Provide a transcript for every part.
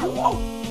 Whoa!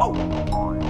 oh.